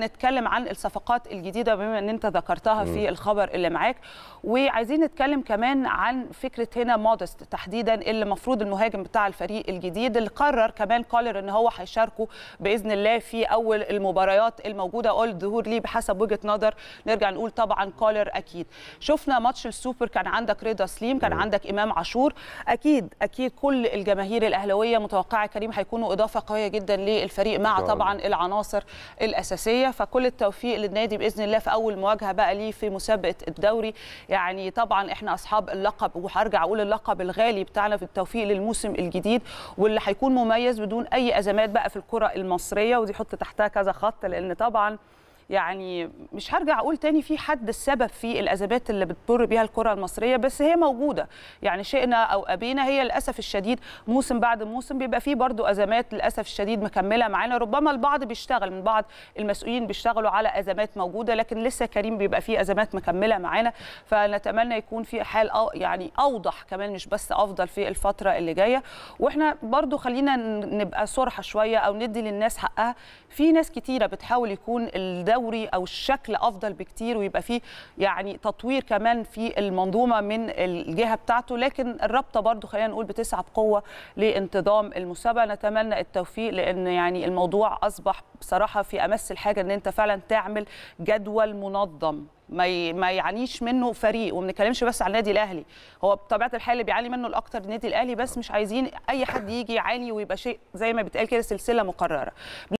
نتكلم عن الصفقات الجديدة بما إن أنت ذكرتها في الخبر اللي معاك. وعايزين نتكلم كمان عن فكرة هنا مودست تحديدا اللي المفروض المهاجم بتاع الفريق الجديد اللي قرر كمان كولر إن هو هيشاركه بإذن الله في أول المباريات الموجودة. اول الظهور ليه بحسب وجهة نظر. نرجع نقول طبعا كولر أكيد. شفنا ماتش السوبر كان عندك رضا سليم كان عندك إمام عاشور. أكيد أكيد كل الجماهير الأهلاوية متوقعة كريم هيكونوا إضافة قوية جدا للفريق مع طبعا العناصر الأساسية. فكل التوفيق للنادي بإذن الله في أول مواجهة بقى ليه في مسابقة الدوري. يعني طبعا إحنا أصحاب اللقب وهرجع أقول اللقب الغالي بتاعنا في التوفيق للموسم الجديد واللي هيكون مميز بدون أي أزمات بقى في الكرة المصرية. ودي حط تحتها كذا خط لأن طبعا يعني مش هرجع أقول تاني في حد السبب في الأزمات اللي بتمر بيها الكرة المصرية بس هي موجودة. يعني شئنا أو أبينا هي للأسف الشديد موسم بعد موسم بيبقى فيه برضو أزمات للأسف الشديد مكملة معانا. ربما البعض بيشتغل من بعض المسؤولين بيشتغلوا على أزمات موجودة لكن لسه كريم بيبقى فيه أزمات مكملة معانا. فنتمنى يكون في حال أو يعني أوضح كمان مش بس أفضل في الفترة اللي جاية. وإحنا برضو خلينا نبقى صرحة شوية أو ندي للناس حقها. في ناس كتيرة بتحاول يكون الدوري الدوري أو الشكل أفضل بكتير ويبقى فيه يعني تطوير كمان في المنظومة من الجهة بتاعته. لكن الرابطة برضو خلينا نقول بتسعى بقوة لانتظام المسابقة. نتمنى التوفيق لأن يعني الموضوع أصبح بصراحة في أمس الحاجة إن أنت فعلا تعمل جدول منظم. ما ما يعانيش منه فريق. وما بنتكلمش بس على النادي الأهلي. هو بطبيعة الحال اللي بيعاني منه الأكتر النادي الأهلي بس مش عايزين أي حد يجي يعاني ويبقى شيء زي ما بيتقال كده سلسلة مقررة.